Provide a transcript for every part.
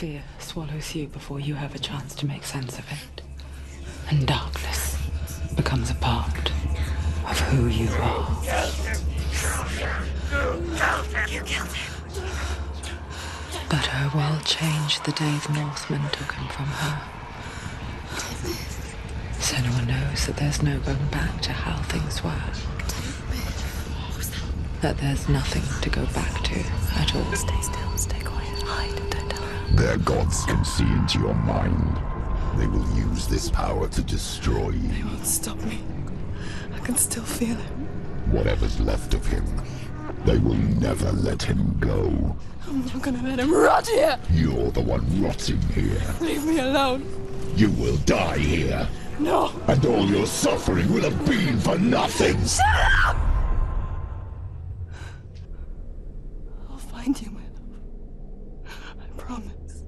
Fear swallows you before you have a chance to make sense of it. And darkness becomes a part of who you are. But oh, her world changed the day the Northmen took him from her. Senua knows that there's no going back to how things were. That there's nothing to go back to at all. Stay still, stay quiet, hide. Their gods can see into your mind. They will use this power to destroy you. They you. won't stop me. I can still feel it. Whatever's left of him. They will never let him go. I'm not gonna let him rot here. You're the one rotting here. Leave me alone. You will die here. No. And all your suffering will have been for nothing. I'll find you, my love. I promise.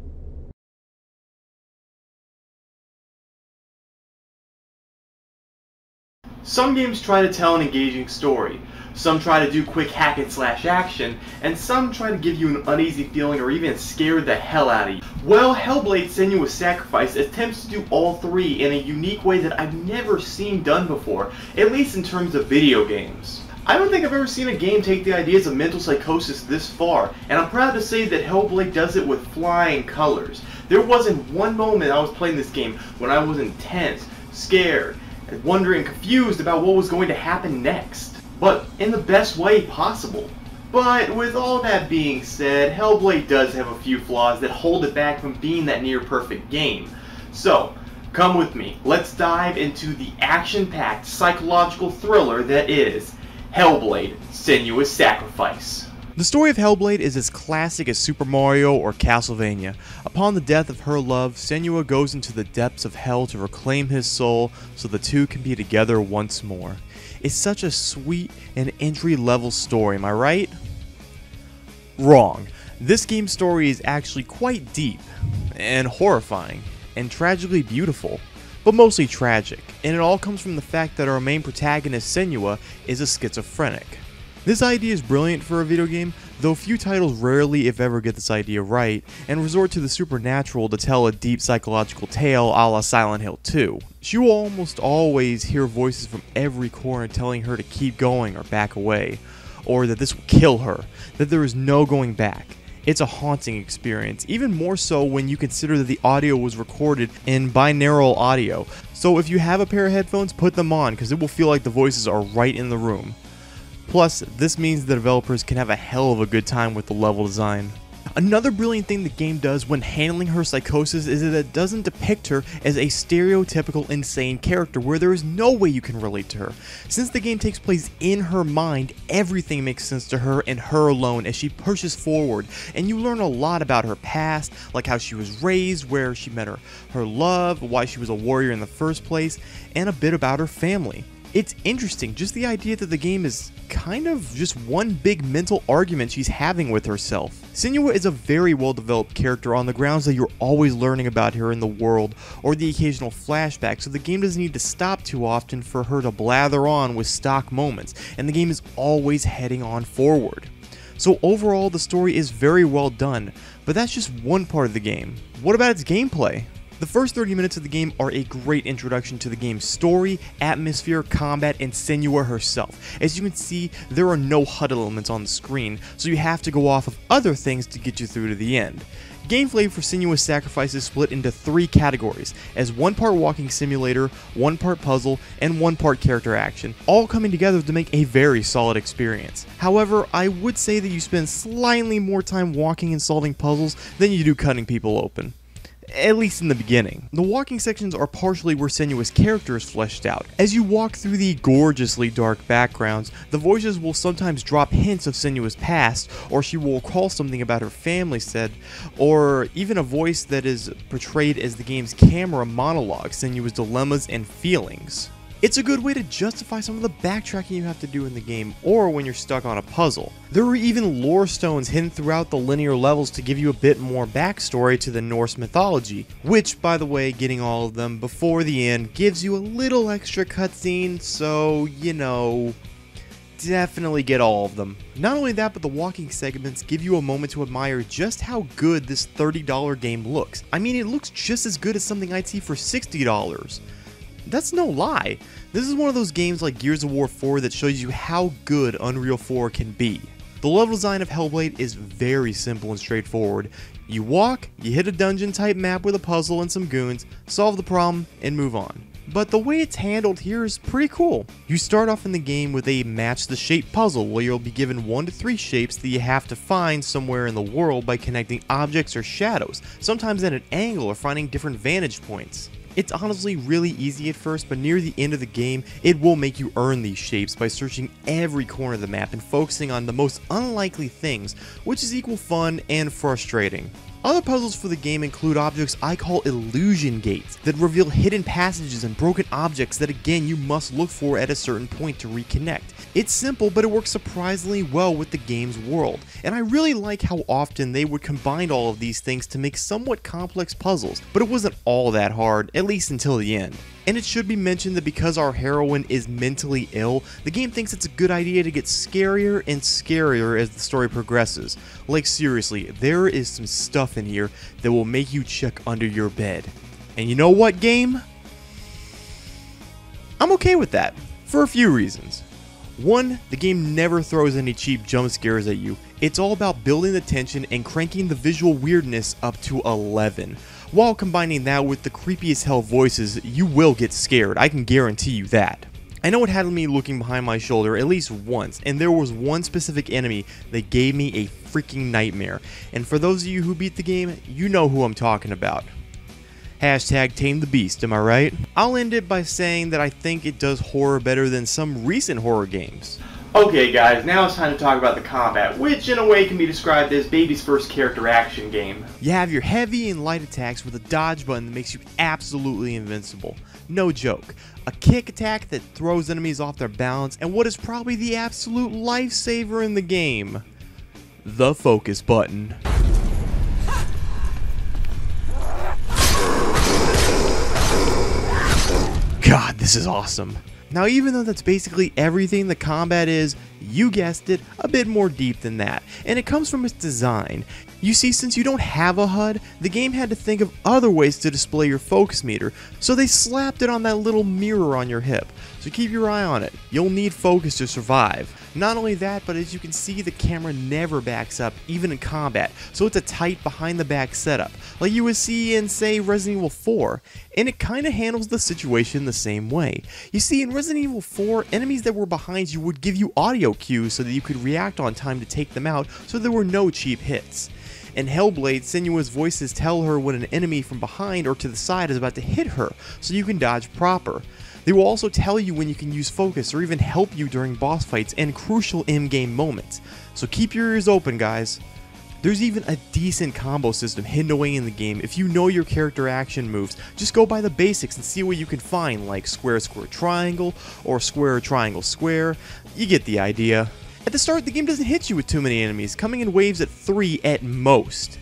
Some games try to tell an engaging story, some try to do quick hack and slash action, and some try to give you an uneasy feeling or even scare the hell out of you. Well, Hellblade Senua's Sacrifice attempts to do all three in a unique way that I've never seen done before, at least in terms of video games. I don't think I've ever seen a game take the ideas of mental psychosis this far, and I'm proud to say that Hellblade does it with flying colors. There wasn't one moment I was playing this game when I wasn't tense, scared, wondering, confused about what was going to happen next. But in the best way possible. But with all that being said, Hellblade does have a few flaws that hold it back from being that near perfect game. So, come with me. Let's dive into the action-packed psychological thriller that is Hellblade: Senua's Sacrifice. The story of Hellblade is as classic as Super Mario or Castlevania. Upon the death of her love, Senua goes into the depths of hell to reclaim his soul so the two can be together once more. It's such a sweet and entry level story, am I right? Wrong. This game's story is actually quite deep and horrifying and tragically beautiful, but mostly tragic, and it all comes from the fact that our main protagonist Senua is a schizophrenic. This idea is brilliant for a video game, though few titles rarely, if ever, get this idea right, and resort to the supernatural to tell a deep psychological tale a la Silent Hill 2. She will almost always hear voices from every corner telling her to keep going or back away, or that this will kill her, that there is no going back. It's a haunting experience, even more so when you consider that the audio was recorded in binaural audio. So if you have a pair of headphones, put them on because it will feel like the voices are right in the room. Plus, this means the developers can have a hell of a good time with the level design. Another brilliant thing the game does when handling her psychosis is that it doesn't depict her as a stereotypical insane character where there is no way you can relate to her. Since the game takes place in her mind, everything makes sense to her and her alone as she pushes forward, and you learn a lot about her past, like how she was raised, where she met her, her love, why she was a warrior in the first place, and a bit about her family. It's interesting, just the idea that the game is kind of just one big mental argument she's having with herself. Senua is a very well developed character on the grounds that you're always learning about her in the world or the occasional flashback, so the game doesn't need to stop too often for her to blather on with stock moments, and the game is always heading on forward. So overall, the story is very well done, but that's just one part of the game. What about its gameplay? The first 30 minutes of the game are a great introduction to the game's story, atmosphere, combat, and Senua herself. As you can see, there are no HUD elements on the screen, so you have to go off of other things to get you through to the end. Gameplay for Senua's Sacrifice is split into three categories, as one part walking simulator, one part puzzle, and one part character action, all coming together to make a very solid experience. However, I would say that you spend slightly more time walking and solving puzzles than you do cutting people open at least in the beginning. The walking sections are partially where Senua's character is fleshed out. As you walk through the gorgeously dark backgrounds, the voices will sometimes drop hints of Senua's past, or she will recall something about her family said, or even a voice that is portrayed as the game's camera monologue, Senua's dilemmas and feelings. It's a good way to justify some of the backtracking you have to do in the game, or when you're stuck on a puzzle. There are even lore stones hidden throughout the linear levels to give you a bit more backstory to the Norse mythology, which, by the way, getting all of them before the end gives you a little extra cutscene, so, you know, definitely get all of them. Not only that, but the walking segments give you a moment to admire just how good this $30 game looks. I mean, it looks just as good as something I'd see for $60. That's no lie. This is one of those games like Gears of War 4 that shows you how good Unreal 4 can be. The level design of Hellblade is very simple and straightforward. You walk, you hit a dungeon type map with a puzzle and some goons, solve the problem, and move on. But the way it's handled here is pretty cool. You start off in the game with a match the shape puzzle where you'll be given 1 to 3 shapes that you have to find somewhere in the world by connecting objects or shadows, sometimes at an angle or finding different vantage points. It's honestly really easy at first, but near the end of the game, it will make you earn these shapes by searching every corner of the map and focusing on the most unlikely things, which is equal fun and frustrating. Other puzzles for the game include objects I call illusion gates that reveal hidden passages and broken objects that again you must look for at a certain point to reconnect. It's simple, but it works surprisingly well with the game's world, and I really like how often they would combine all of these things to make somewhat complex puzzles, but it wasn't all that hard, at least until the end. And it should be mentioned that because our heroine is mentally ill, the game thinks it's a good idea to get scarier and scarier as the story progresses. Like seriously, there is some stuff in here that will make you check under your bed. And you know what, game? I'm okay with that, for a few reasons. One, the game never throws any cheap jump scares at you. It's all about building the tension and cranking the visual weirdness up to 11. While combining that with the creepy as hell voices, you will get scared, I can guarantee you that. I know it had me looking behind my shoulder at least once, and there was one specific enemy that gave me a freaking nightmare. And for those of you who beat the game, you know who I'm talking about. Hashtag tame the beast, am I right? I'll end it by saying that I think it does horror better than some recent horror games. Okay guys, now it's time to talk about the combat, which in a way can be described as baby's first character action game. You have your heavy and light attacks with a dodge button that makes you absolutely invincible. No joke. A kick attack that throws enemies off their balance, and what is probably the absolute lifesaver in the game the focus button. God, this is awesome. Now, even though that's basically everything the combat is, you guessed it, a bit more deep than that, and it comes from its design. You see, since you don't have a HUD, the game had to think of other ways to display your focus meter, so they slapped it on that little mirror on your hip. So keep your eye on it, you'll need focus to survive. Not only that, but as you can see, the camera never backs up, even in combat, so it's a tight behind the back setup, like you would see in, say, Resident Evil 4, and it kinda handles the situation the same way. You see, in Resident Evil 4, enemies that were behind you would give you audio cues so that you could react on time to take them out, so there were no cheap hits. In Hellblade, Senua's voices tell her when an enemy from behind or to the side is about to hit her, so you can dodge proper. They will also tell you when you can use focus or even help you during boss fights and crucial in-game moments. So keep your ears open guys. There's even a decent combo system hidden away in the game if you know your character action moves. Just go by the basics and see what you can find like square square triangle or square triangle square. You get the idea. At the start, the game doesn't hit you with too many enemies, coming in waves at 3 at most.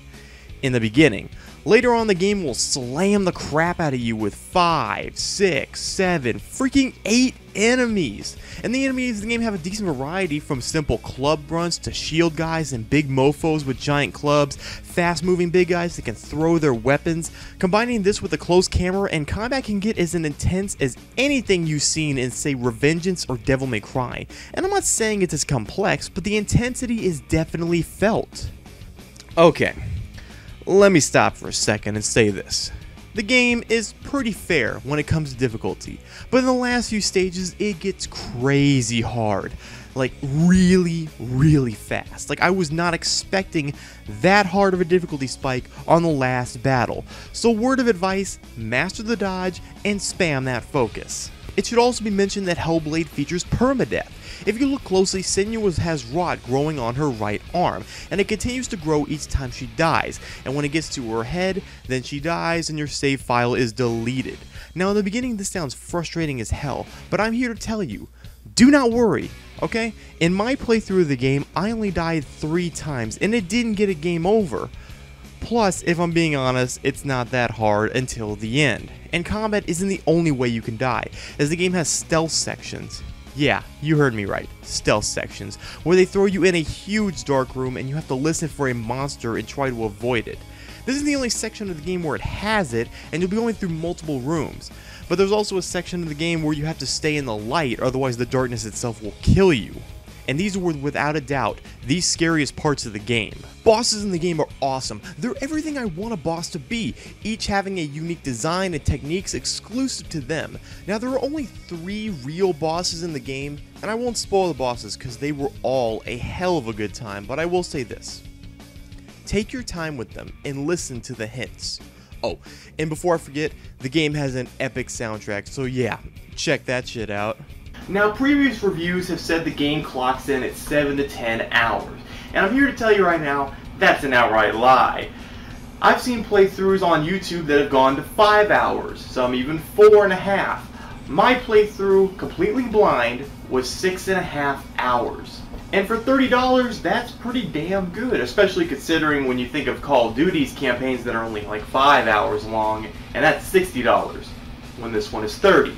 In the beginning. Later on, the game will slam the crap out of you with 5, 6, 7, freaking 8 enemies. And the enemies in the game have a decent variety from simple club grunts to shield guys and big mofos with giant clubs, fast moving big guys that can throw their weapons. Combining this with a close camera and combat can get as intense as anything you've seen in say Revengeance or Devil May Cry. And I'm not saying it's as complex, but the intensity is definitely felt. Okay, let me stop for a second and say this. The game is pretty fair when it comes to difficulty, but in the last few stages it gets crazy hard. Like really, really fast. Like I was not expecting that hard of a difficulty spike on the last battle. So word of advice, master the dodge and spam that focus. It should also be mentioned that Hellblade features permadeath. If you look closely, Senua has rot growing on her right arm, and it continues to grow each time she dies, and when it gets to her head, then she dies and your save file is deleted. Now in the beginning this sounds frustrating as hell, but I'm here to tell you, do not worry, okay? In my playthrough of the game, I only died three times, and it didn't get a game over. Plus, if I'm being honest, it's not that hard until the end. And combat isn't the only way you can die, as the game has stealth sections. Yeah, you heard me right. Stealth sections, where they throw you in a huge dark room and you have to listen for a monster and try to avoid it. This is the only section of the game where it has it, and you'll be going through multiple rooms. But there's also a section of the game where you have to stay in the light, otherwise the darkness itself will kill you. And these were without a doubt the scariest parts of the game. Bosses in the game are awesome. They're everything I want a boss to be, each having a unique design and techniques exclusive to them. Now there are only three real bosses in the game, and I won't spoil the bosses because they were all a hell of a good time, but I will say this. Take your time with them and listen to the hints. Oh, and before I forget, the game has an epic soundtrack, so yeah, check that shit out. Now, previous reviews have said the game clocks in at 7 to 10 hours, and I'm here to tell you right now, that's an outright lie. I've seen playthroughs on YouTube that have gone to 5 hours, some even 4.5. My playthrough, completely blind, was 6.5 hours. And for $30, that's pretty damn good, especially considering when you think of Call of Duty's campaigns that are only like 5 hours long, and that's $60, when this one is 30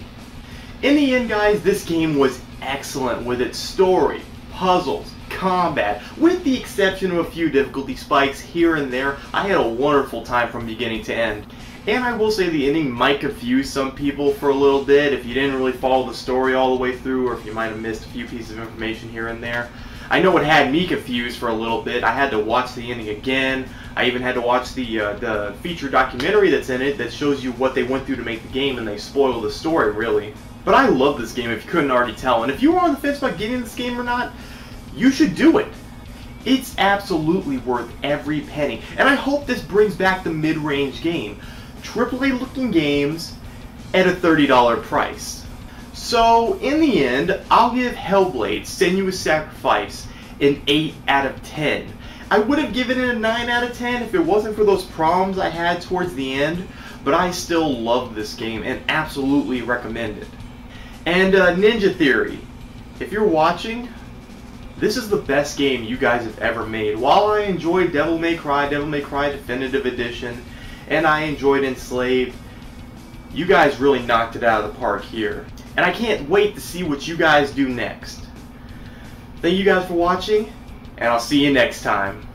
in the end, guys, this game was excellent with its story, puzzles, combat. With the exception of a few difficulty spikes here and there, I had a wonderful time from beginning to end. And I will say the ending might confuse some people for a little bit if you didn't really follow the story all the way through or if you might have missed a few pieces of information here and there. I know it had me confused for a little bit. I had to watch the ending again. I even had to watch the uh, the feature documentary that's in it that shows you what they went through to make the game and they spoil the story really. But I love this game if you couldn't already tell. And if you were on the fence about getting this game or not, you should do it. It's absolutely worth every penny. And I hope this brings back the mid-range game. AAA looking games at a $30 price. So, in the end, I'll give Hellblade Senua's Sacrifice an 8 out of 10. I would have given it a 9 out of 10 if it wasn't for those problems I had towards the end, but I still love this game and absolutely recommend it. And uh, Ninja Theory, if you're watching, this is the best game you guys have ever made. While I enjoyed Devil May Cry, Devil May Cry Definitive Edition, and I enjoyed Enslaved, you guys really knocked it out of the park here. And I can't wait to see what you guys do next. Thank you guys for watching, and I'll see you next time.